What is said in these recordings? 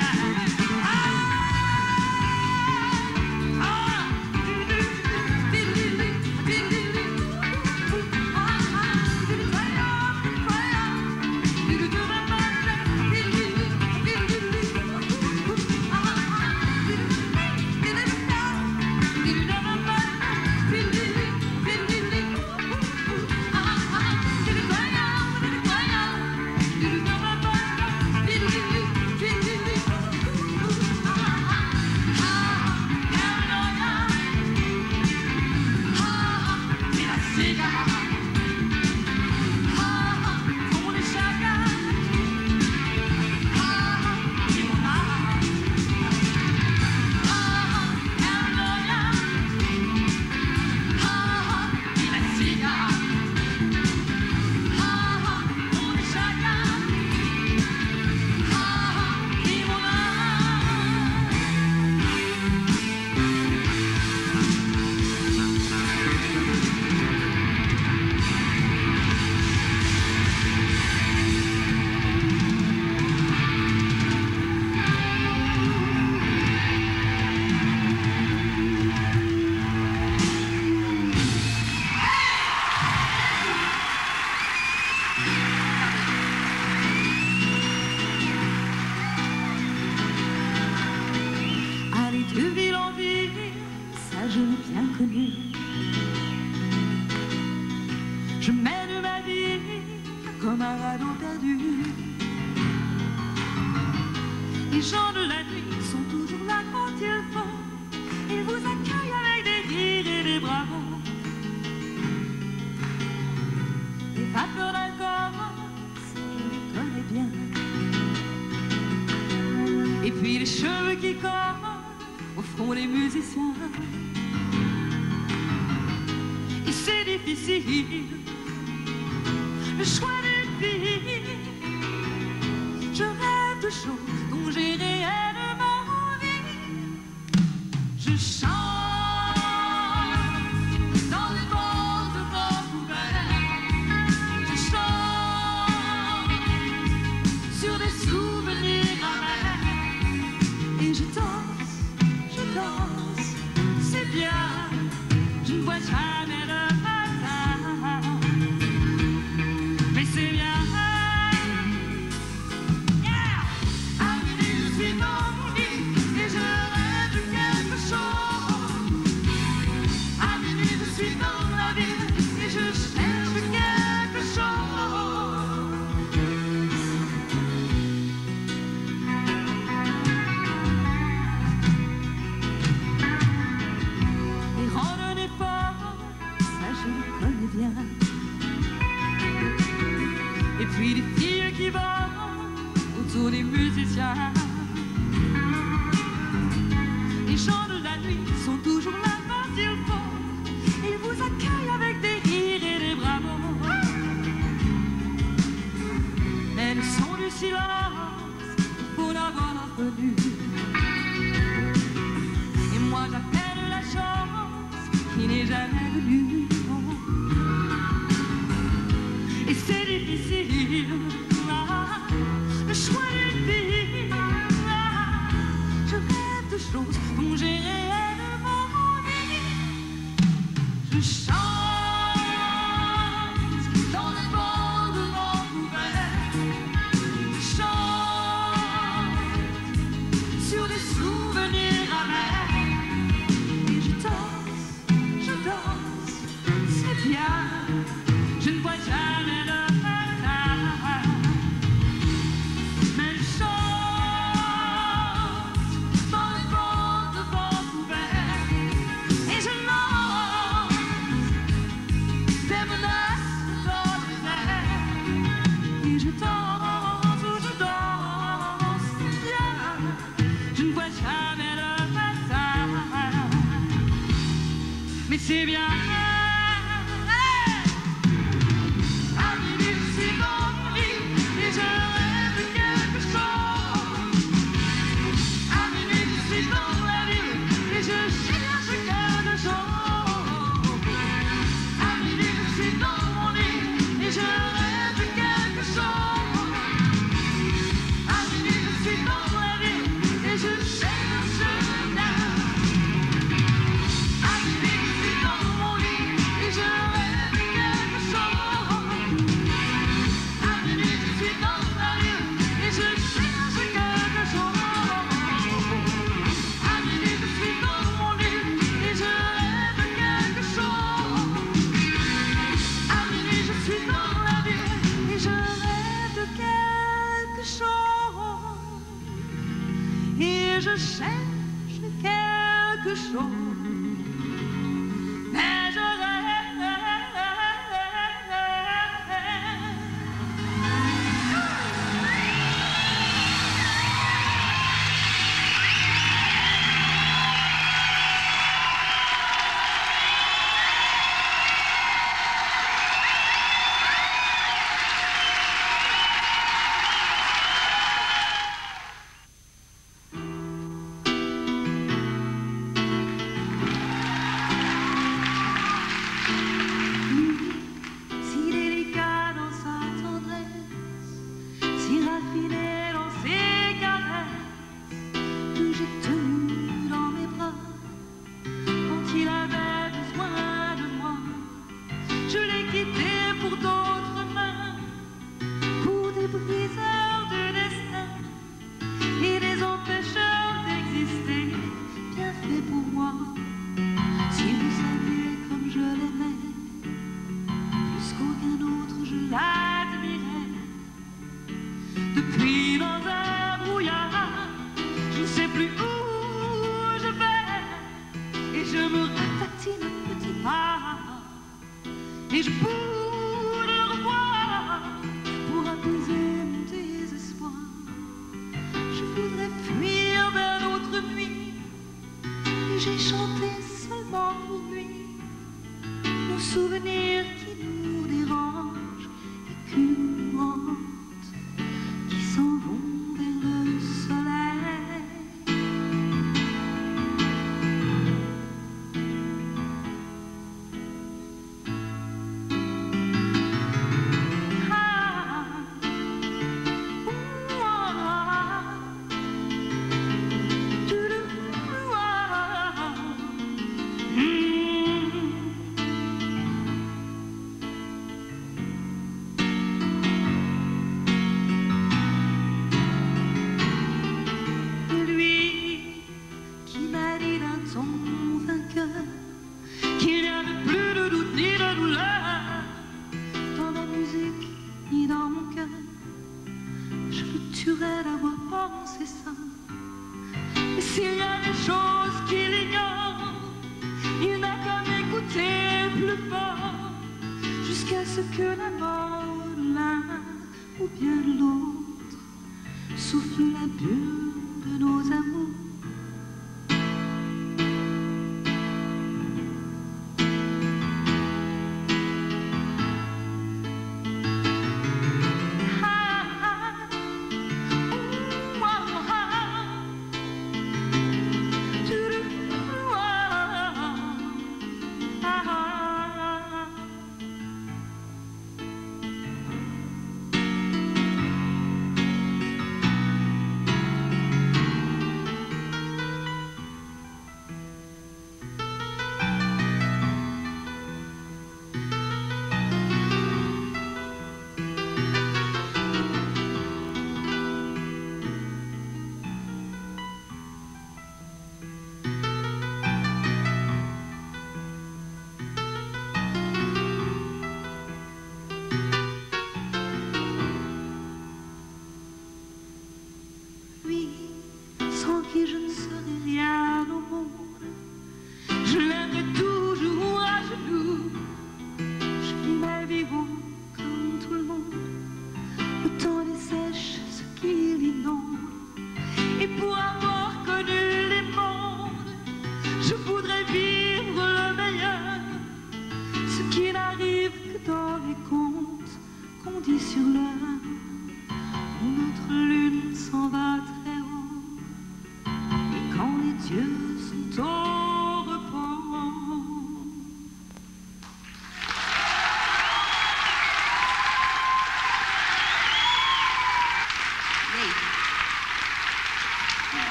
yeah. C'est bien.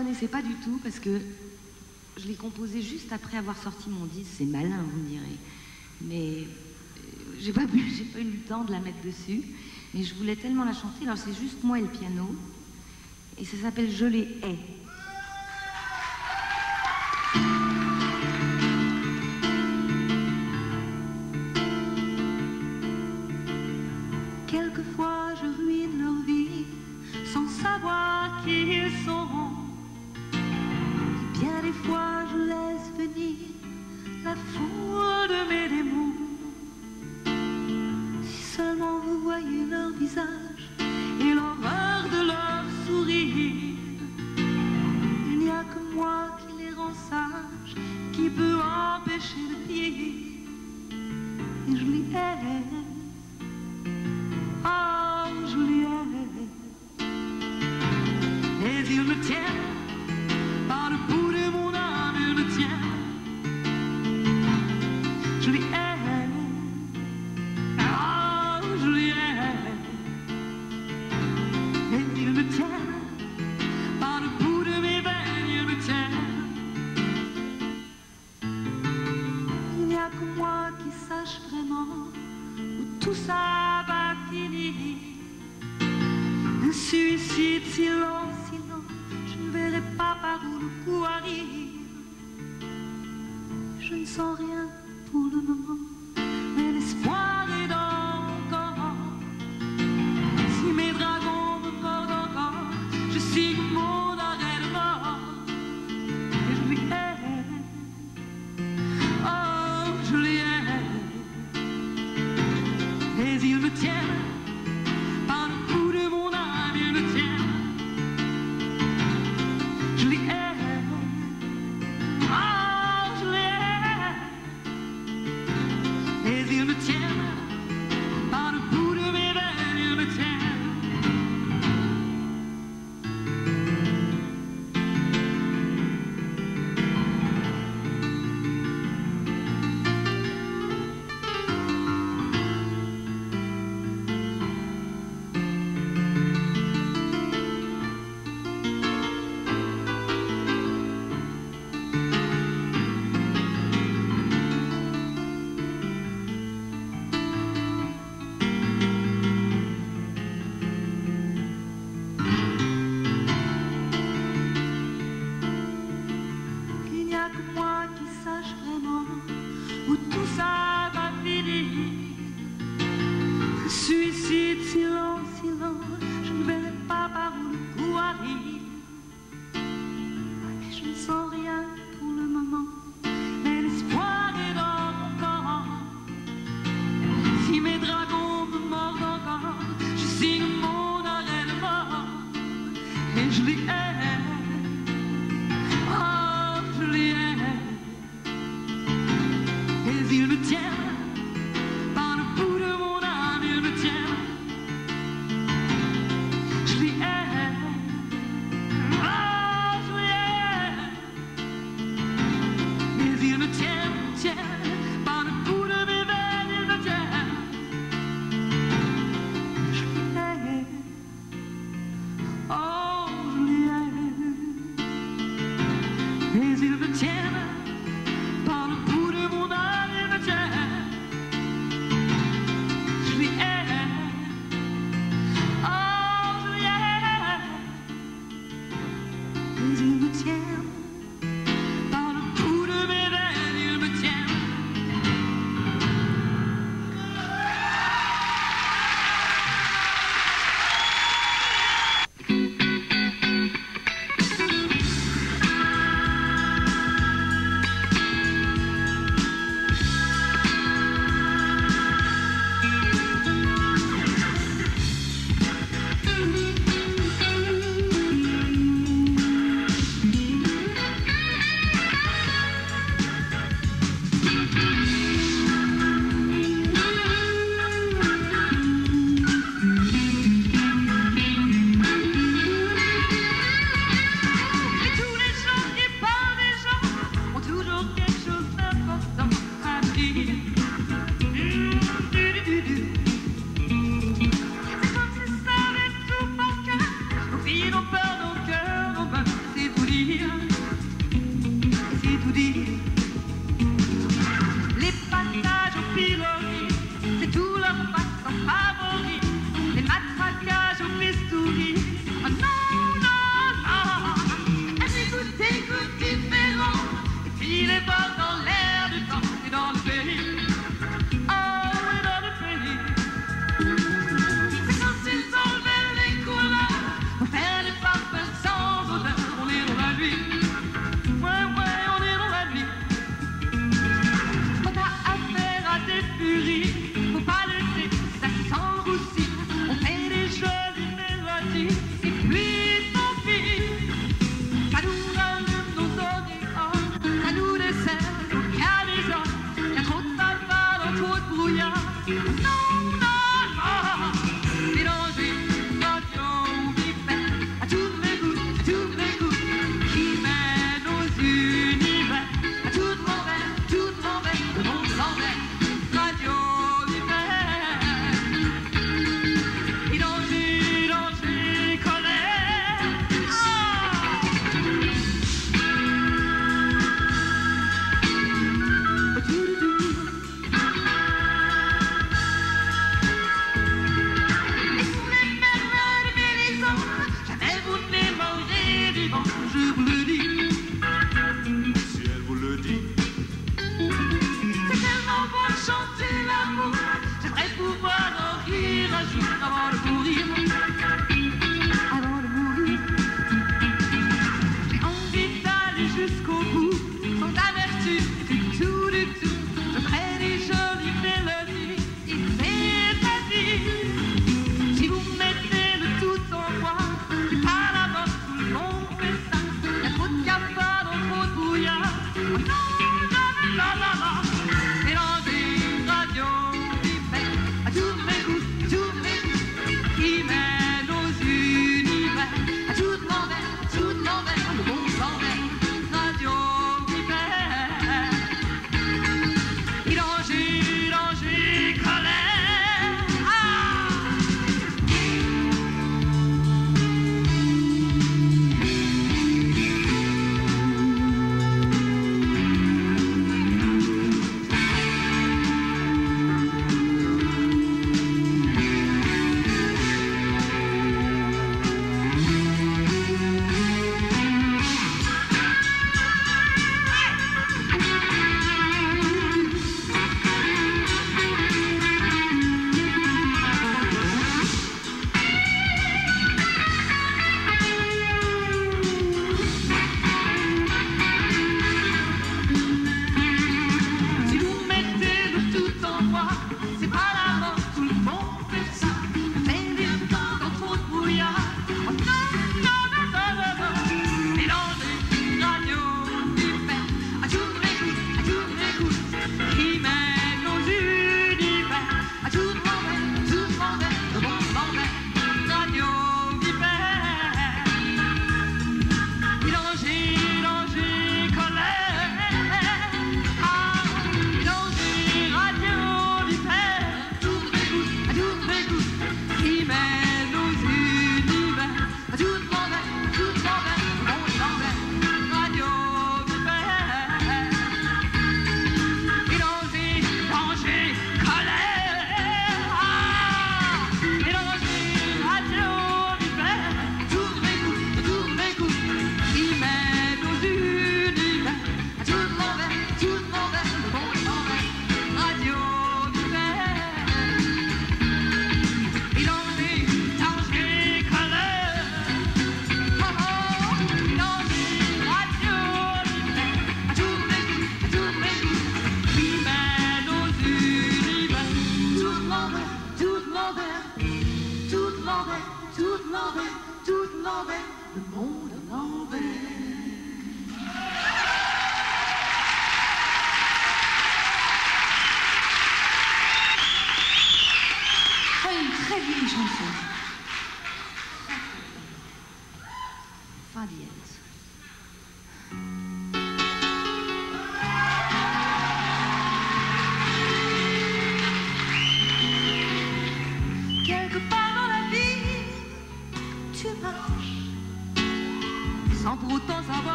Je ne connaissais pas du tout parce que je l'ai composée juste après avoir sorti mon disque. C'est malin, vous me direz. Mais euh, j'ai pas, pas eu le temps de la mettre dessus. Mais je voulais tellement la chanter. Alors c'est juste moi et le piano. Et ça s'appelle Je les hais.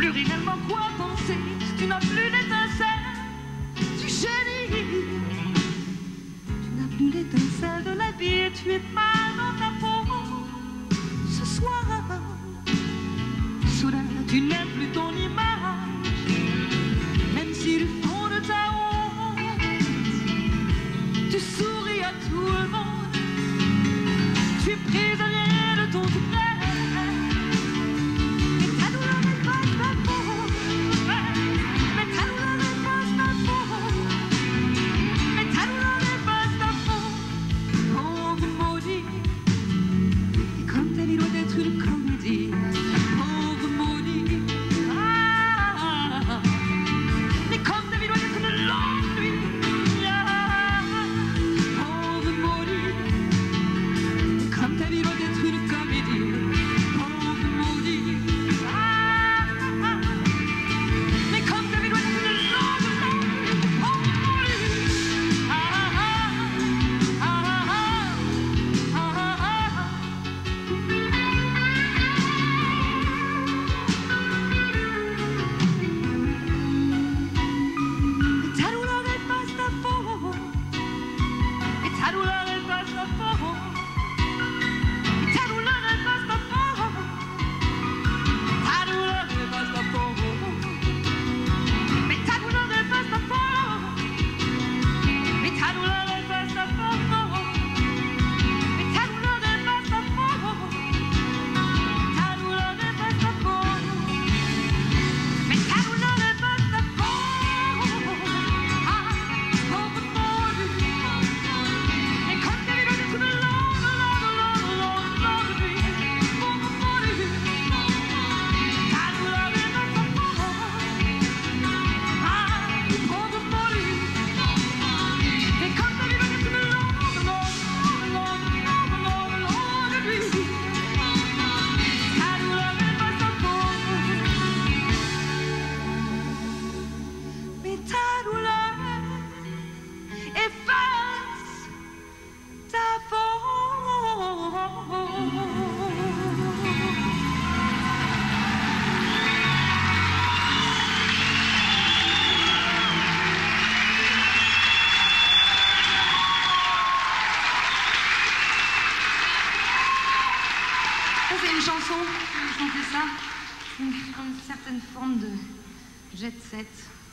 Pluriellement quoi penser. Tu n'as plus l'étincelle du génie Tu n'as plus l'étincelle de la vie et tu es mal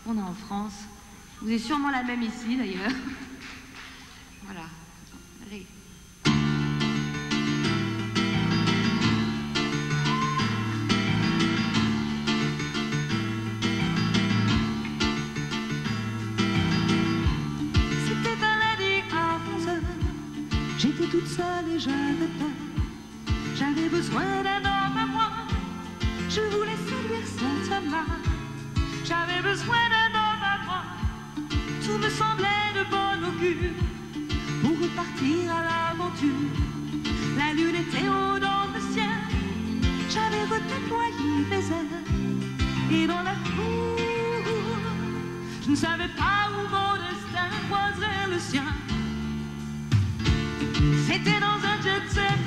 qu'on a en France. Vous avez sûrement la même ici d'ailleurs. Voilà. Allez. C'était un lundi à 11 heures. J'étais toute seule et j'avais peur. J'avais besoin d'un homme à moi. Je voulais séduire cet homme-là. J'avais besoin d'un semblait de bon augure pour repartir à l'aventure. La lune était haut dans le ciel. J'avais redéployé mes ailes. Et dans la cour, je ne savais pas où mon destin croiserait le sien. C'était dans un jet set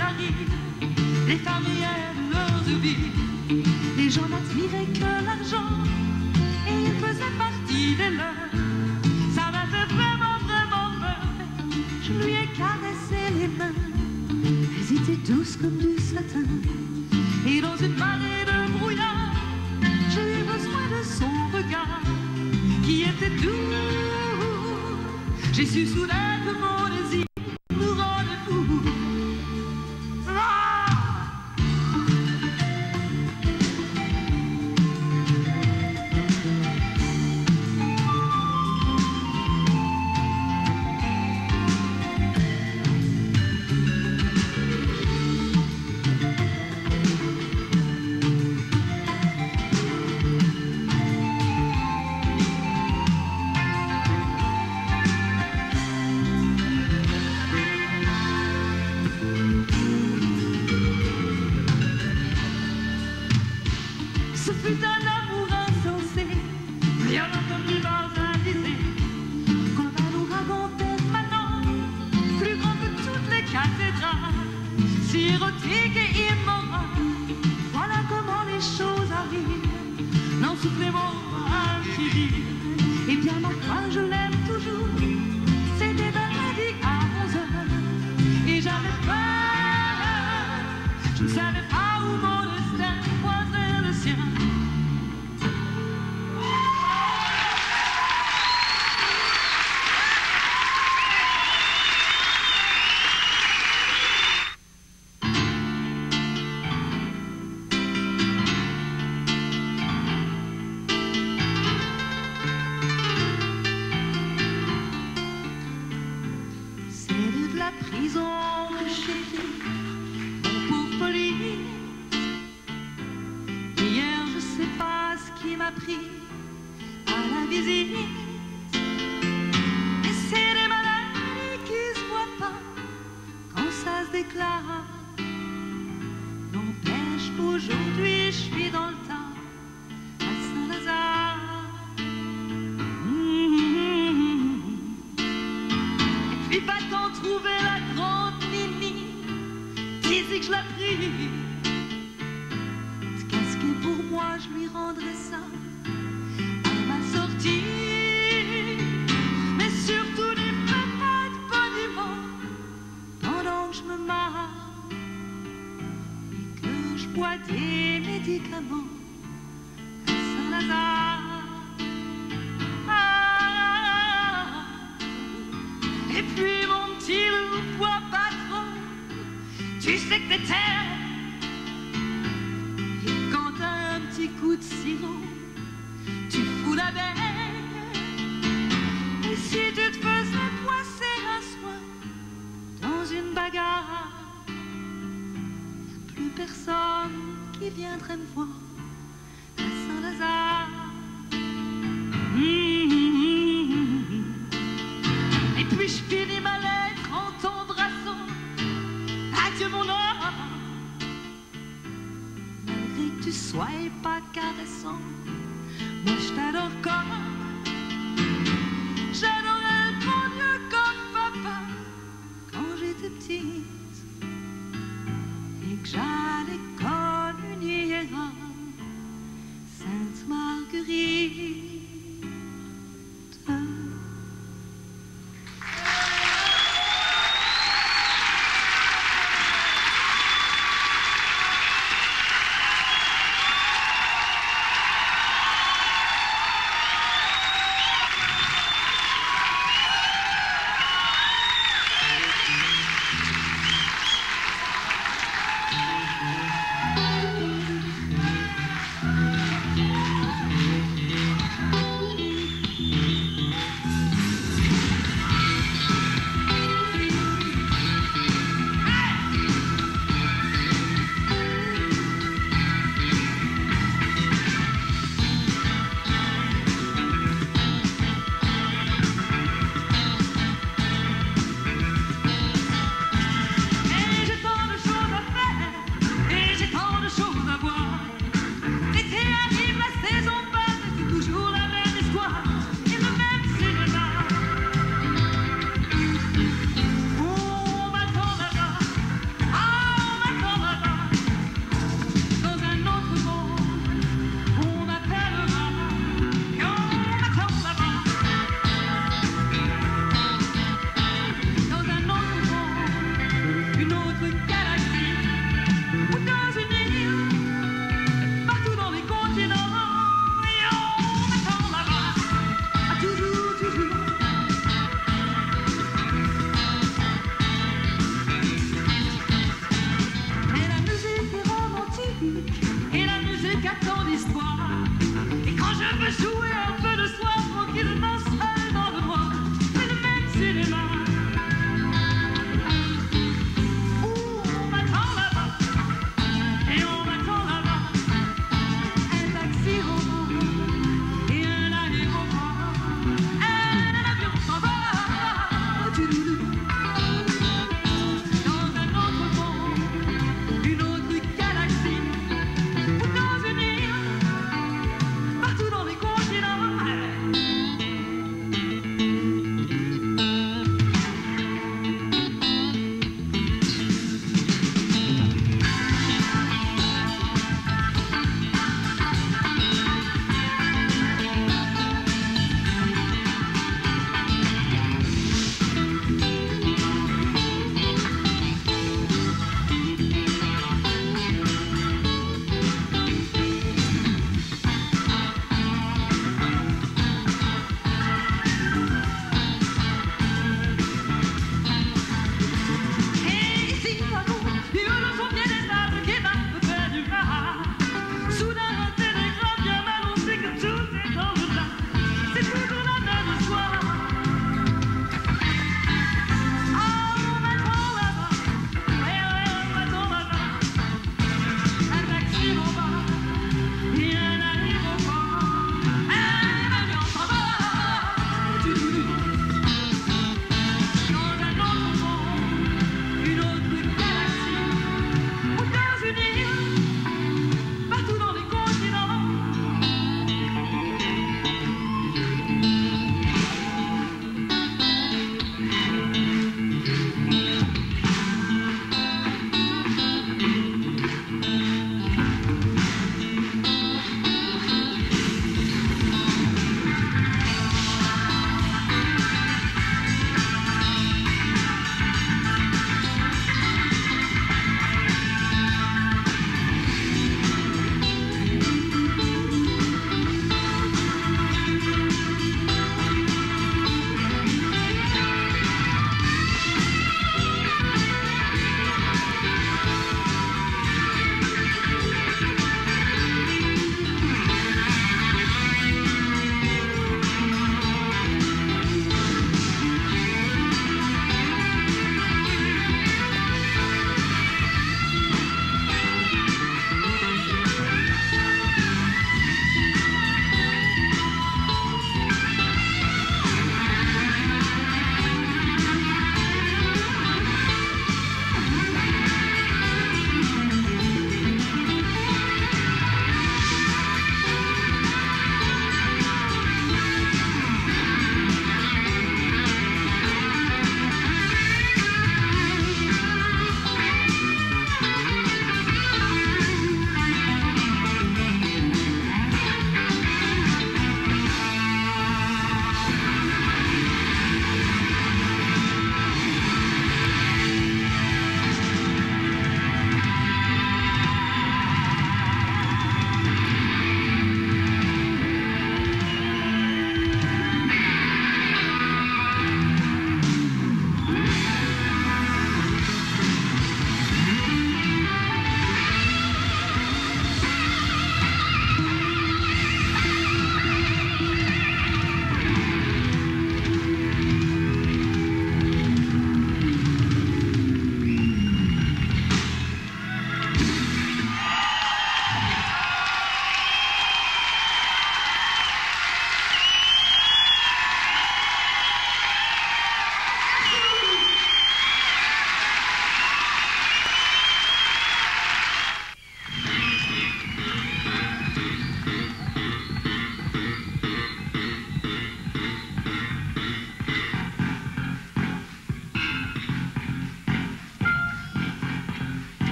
les riaient de leurs vies. Les gens n'admiraient que l'argent et ils faisaient partie des leurs. Lui ai caressé les mains. Elles étaient douces comme du satin. Et dans une marée de brouillard, j'ai eu besoin de son regard qui était doux. J'ai su soudain ce qui m'a pris à la tu sois pas caressant, moi je t'adore comme. J'adorais Dieu comme papa quand j'étais petite. Et que j'allais